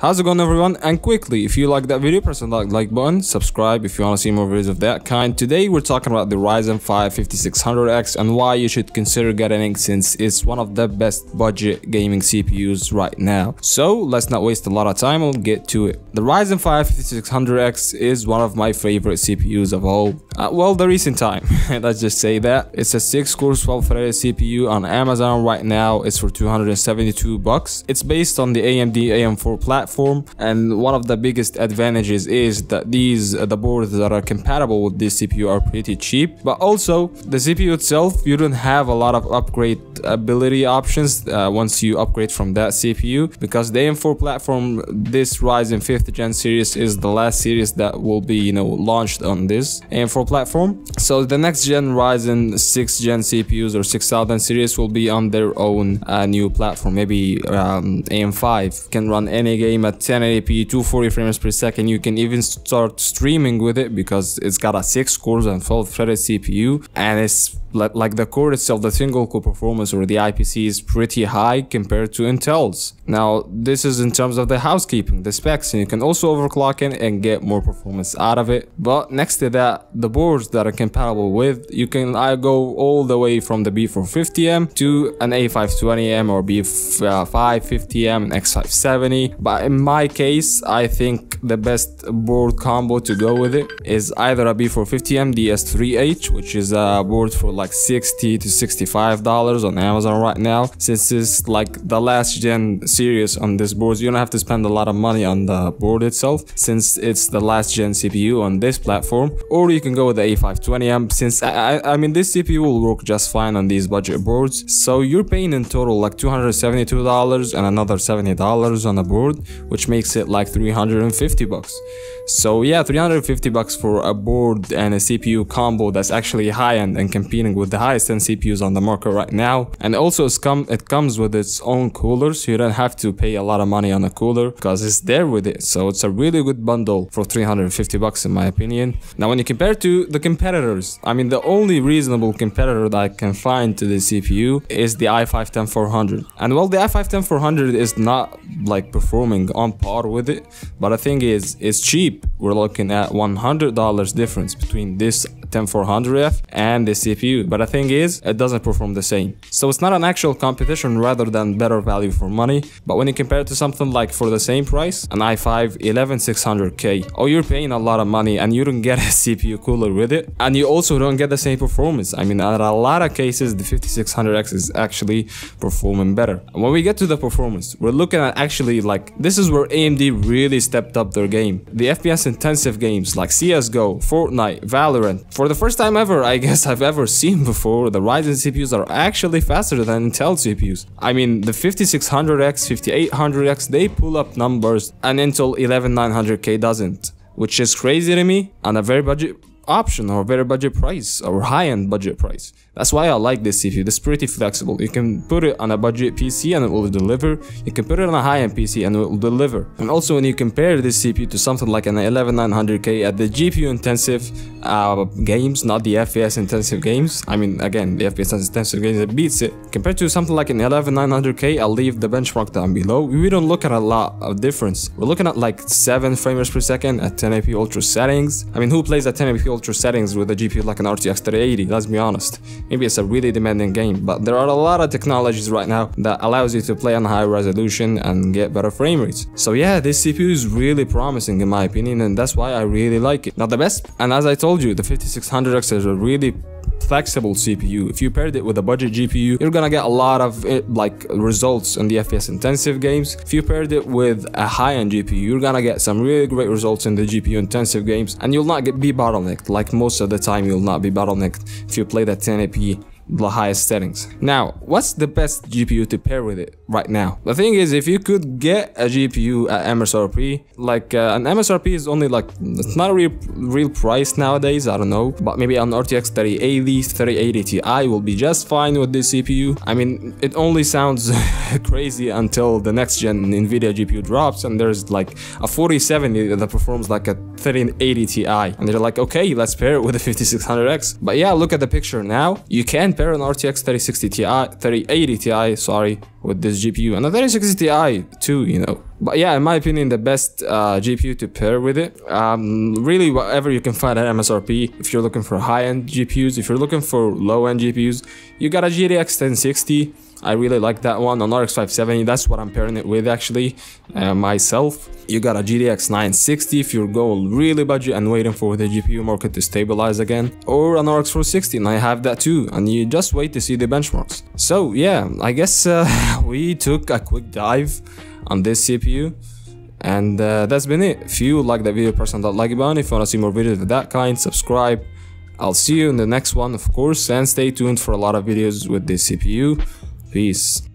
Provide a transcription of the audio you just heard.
How's it going everyone? And quickly, if you like that video, press the like button, subscribe if you want to see more videos of that kind. Today we're talking about the Ryzen 5 5600X and why you should consider getting it since it's one of the best budget gaming CPUs right now. So let's not waste a lot of time, we'll get to it. The Ryzen 5 5600X is one of my favorite CPUs of all, uh, well the recent time, let's just say that. It's a 6 core 12 threaded CPU on Amazon right now, it's for 272 bucks. It's based on the AMD AM4 platform platform and one of the biggest advantages is that these uh, the boards that are compatible with this CPU are pretty cheap but also the CPU itself you don't have a lot of upgrade ability options uh, once you upgrade from that CPU because the AM4 platform this Ryzen 5th gen series is the last series that will be you know launched on this AM4 platform so the next gen Ryzen 6 gen CPUs or 6000 series will be on their own uh, new platform maybe um, AM5 can run any game at 1080p 240 frames per second you can even start streaming with it because it's got a 6 cores and 12 threaded cpu and it's like, like the core itself, the single core performance or the IPC is pretty high compared to Intel's. Now, this is in terms of the housekeeping, the specs, and you can also overclock it and get more performance out of it. But next to that, the boards that are compatible with, you can I go all the way from the B450M to an A520M or B550M and X570. But in my case, I think the best board combo to go with it is either a B450M DS3H, which is a board for like 60 to 65 dollars on Amazon right now since it's like the last gen series on this board you don't have to spend a lot of money on the board itself since it's the last gen CPU on this platform or you can go with the A520M since I, I mean this CPU will work just fine on these budget boards so you're paying in total like $272 and another $70 on a board which makes it like 350 bucks so yeah 350 bucks for a board and a CPU combo that's actually high-end and competing with the highest end CPUs on the market right now. And also come, it comes with its own cooler, so you don't have to pay a lot of money on a cooler because it's there with it. So it's a really good bundle for 350 bucks in my opinion. Now when you compare to the competitors, I mean the only reasonable competitor that I can find to the CPU is the i5-10400. And well the i5-10400 is not like performing on par with it, but I think is it's cheap. We're looking at $100 difference between this 10400F and the CPU. But the thing is, it doesn't perform the same. So it's not an actual competition rather than better value for money. But when you compare it to something like for the same price, an i5 11600K, oh, you're paying a lot of money and you don't get a CPU cooler with it. And you also don't get the same performance. I mean, in a lot of cases, the 5600X is actually performing better. And when we get to the performance, we're looking at actually like, this is where AMD really stepped up their game. The FPS intensive games like CSGO, Fortnite, Valorant, for the first time ever, I guess I've ever seen before, the Ryzen CPUs are actually faster than Intel CPUs. I mean, the 5600X, 5800X, they pull up numbers and Intel 11900K doesn't, which is crazy to me and a very budget option or very budget price or high-end budget price. That's why I like this CPU. It's pretty flexible. You can put it on a budget PC and it will deliver. You can put it on a high-end PC and it will deliver. And also when you compare this CPU to something like an 11900K at the GPU intensive uh, games, not the FPS intensive games. I mean, again, the FPS intensive games, it beats it. Compared to something like an 11900K, I'll leave the benchmark down below. We don't look at a lot of difference. We're looking at like 7 frames per second at 1080p ultra settings. I mean, who plays at 1080p ultra settings with a GPU like an RTX 3080? Let's be honest. Maybe it's a really demanding game, but there are a lot of technologies right now that allows you to play on high resolution and get better frame rates. So yeah, this CPU is really promising in my opinion and that's why I really like it. Now the best, and as I told you, the 5600X is a really flexible CPU. If you paired it with a budget GPU, you're gonna get a lot of it, eh, like results in the FPS intensive games. If you paired it with a high-end GPU, you're gonna get some really great results in the GPU intensive games and you'll not get, be bottlenecked. Like most of the time, you'll not be bottlenecked if you play that 1080p the highest settings. Now, what's the best GPU to pair with it right now? The thing is, if you could get a GPU at MSRP, like uh, an MSRP is only like, it's not a real, real price nowadays, I don't know, but maybe an RTX 3080, 3080 Ti will be just fine with this CPU. I mean, it only sounds crazy until the next gen NVIDIA GPU drops and there's like a 4070 that performs like a 3080 Ti and they're like, okay, let's pair it with a 5600X. But yeah, look at the picture now. You can pair an RTX 3060 Ti, 3080 Ti, sorry, with this GPU. And a 3060 Ti too, you know. But yeah in my opinion the best uh, gpu to pair with it um, really whatever you can find at msrp if you're looking for high-end gpus if you're looking for low-end gpus you got a gtx 1060 I really like that one on RX 570. That's what I'm pairing it with actually uh, myself. You got a GTX 960 if you're going really budget and waiting for the GPU market to stabilize again, or an RX 460 and I have that too. And you just wait to see the benchmarks. So yeah, I guess uh, we took a quick dive on this CPU. And uh, that's been it. If you like the video, press on that like button. If you want to see more videos of that kind, subscribe. I'll see you in the next one, of course, and stay tuned for a lot of videos with this CPU. Peace.